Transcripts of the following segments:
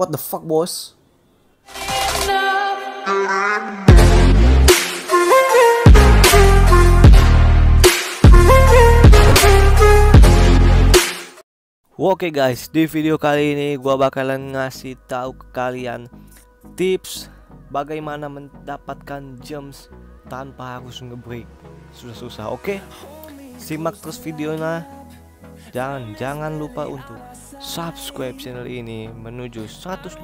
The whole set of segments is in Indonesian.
What the fuck, bos? Oke guys, di video kali ini gua bakalan ngasih tahu ke kalian tips bagaimana mendapatkan gems tanpa harus ngebreak. Susah-susah, oke? Simak terus videonya. Jangan jangan lupa untuk subscribe channel ini menuju 150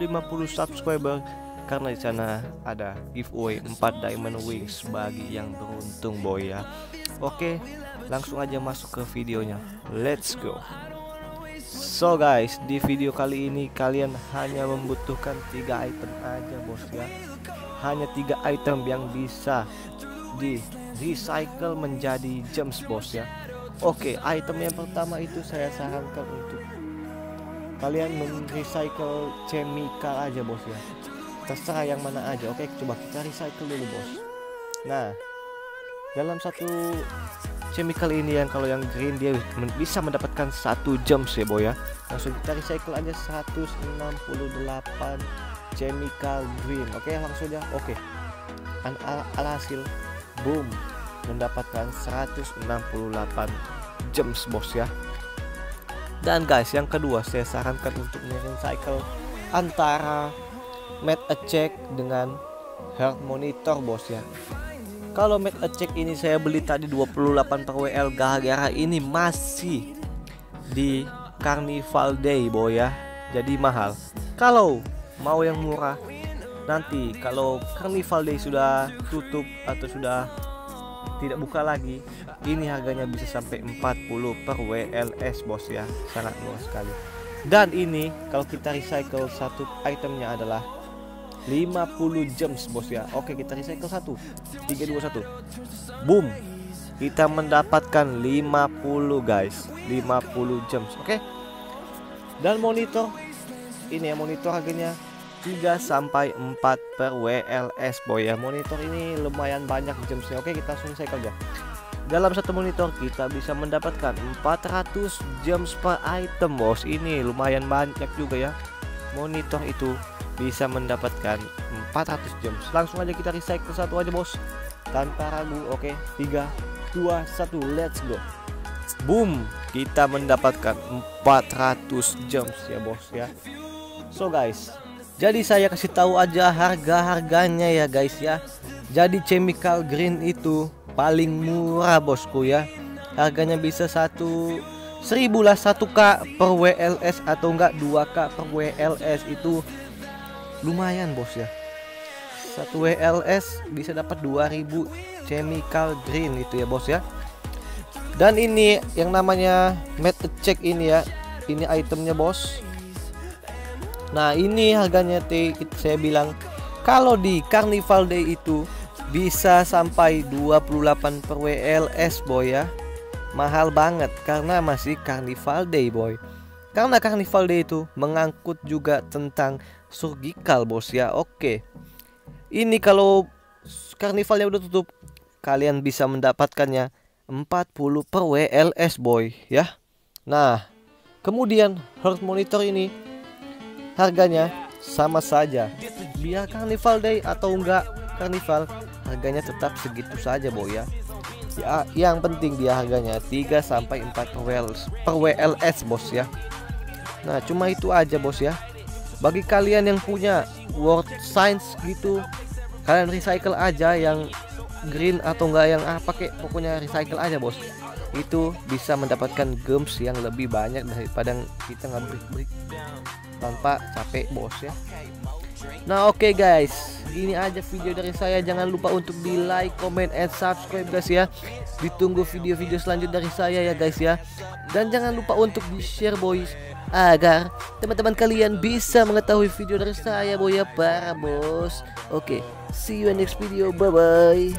subscriber karena di sana ada giveaway 4 diamond wings bagi yang beruntung boy ya. Oke, langsung aja masuk ke videonya. Let's go. So guys, di video kali ini kalian hanya membutuhkan tiga item aja bos ya. Hanya tiga item yang bisa di recycle menjadi gems bos ya. Oke, item yang pertama itu saya sarankan untuk kalian merecycle chemical aja bos ya. Terserah yang mana aja. Oke, coba kita recycle dulu bos. Nah, dalam satu chemical ini yang kalau yang green dia bisa mendapatkan satu jam sih boy ya langsung kita recycle aja 168 chemical green oke langsung aja oke al alhasil boom mendapatkan 168 gems bos ya. Dan guys yang kedua saya sarankan untuk merecycle antara mat check dengan health monitor bos ya. Kalau make a check ini saya beli tadi 28 per WL gara-gara ini masih di Carnival Day boy ya. Jadi mahal. Kalau mau yang murah nanti kalau Carnival Day sudah tutup atau sudah tidak buka lagi. Ini harganya bisa sampai 40 per WLS bos ya. Sangat murah sekali. Dan ini kalau kita recycle satu itemnya adalah 50 gems bos ya. Oke kita recycle satu. 321 Boom. Kita mendapatkan 50 guys. 50 gems Oke? Dan monitor. Ini ya monitor harganya 3 sampai 4 per WLS boy ya. Monitor ini lumayan banyak gemsnya Oke kita langsung recycle aja. Dalam satu monitor kita bisa mendapatkan 400 gems per item bos. Ini lumayan banyak juga ya. Monitor itu bisa mendapatkan 400 jam langsung aja kita recycle satu aja bos. Tanpa ragu oke. Okay. 3 2 1 let's go. Boom! Kita mendapatkan 400 jam ya bos ya. So guys jadi saya kasih tahu aja harga-harganya ya guys ya. Jadi chemical green itu paling murah bosku ya. Harganya bisa satu seribu lah 1k per WLS atau enggak 2k per WLS itu lumayan bos ya. Satu WLS bisa dapat 2000 chemical green itu ya bos ya. Dan ini yang namanya method check ini ya. Ini itemnya bos nah ini harganya T saya bilang kalau di carnival day itu bisa sampai 28 per WLS boy ya. Mahal banget karena masih carnival day boy. Karena carnival day itu mengangkut juga tentang surgical bos ya. Oke. Ini kalau karnivalnya udah tutup kalian bisa mendapatkannya 40 per WLS boy ya. Nah kemudian heart monitor ini harganya sama saja. Biar carnival day atau enggak carnival harganya tetap segitu saja boy ya. Ya yang penting dia harganya 3 sampai 4 per WLS, per WLS bos ya. Nah cuma itu aja bos ya. Bagi kalian yang punya word science gitu kalian recycle aja yang green atau enggak yang ah pakai pokoknya recycle aja bos. Itu bisa mendapatkan gems yang lebih banyak daripada kita nggak break tanpa capek bos ya. Nah oke okay guys. Ini aja video dari saya. Jangan lupa untuk di like comment and subscribe guys ya. Ditunggu video-video selanjutnya dari saya ya guys ya. Dan jangan lupa untuk di share boys agar teman-teman kalian bisa mengetahui video dari saya boya para bos. Oke, okay, see you in next video. Bye bye.